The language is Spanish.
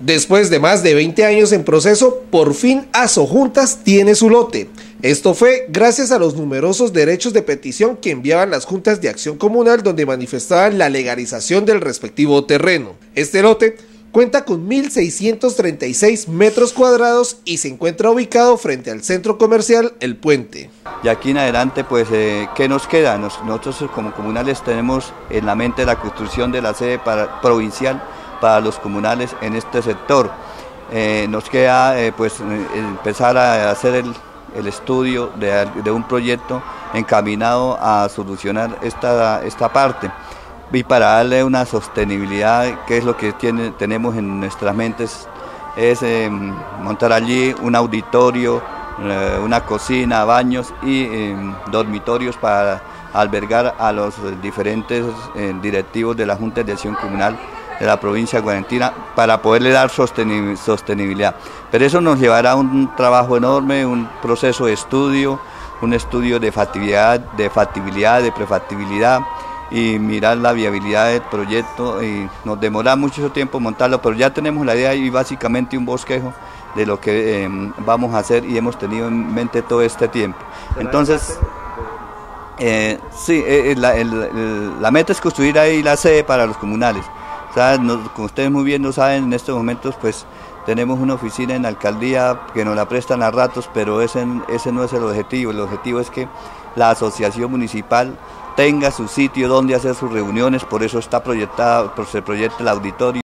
Después de más de 20 años en proceso, por fin Juntas tiene su lote. Esto fue gracias a los numerosos derechos de petición que enviaban las juntas de acción comunal donde manifestaban la legalización del respectivo terreno. Este lote cuenta con 1.636 metros cuadrados y se encuentra ubicado frente al centro comercial El Puente. Y aquí en adelante, pues, eh, ¿qué nos queda? nosotros como comunales tenemos en la mente la construcción de la sede provincial para los comunales en este sector. Eh, nos queda eh, pues empezar a hacer el, estudio de, un proyecto encaminado a solucionar esta, esta parte y para darle una sostenibilidad, que es lo que tiene, tenemos en nuestras mentes, es eh, montar allí un auditorio, una cocina, baños y dormitorios para albergar a los diferentes directivos de la Junta de Acción Comunal de la provincia de Guarentina para poderle dar sostenibilidad. Pero eso nos llevará a un trabajo enorme, un proceso de estudio, un estudio de factibilidad, de factibilidad, de prefactibilidad y mirar la viabilidad del proyecto y nos demora mucho tiempo montarlo, pero ya tenemos la idea y básicamente un bosquejo de lo que em, vamos a hacer y hemos tenido en mente todo este tiempo. Entonces, eh, sí, eh, eh, la meta es construir ahí la sede para los comunales como ustedes muy bien lo saben, en estos momentos pues tenemos una oficina en la alcaldía que nos la prestan a ratos, pero ese, ese no es el objetivo. El objetivo es que la asociación municipal tenga su sitio donde hacer sus reuniones, por eso está proyectada, se proyecta el auditorio.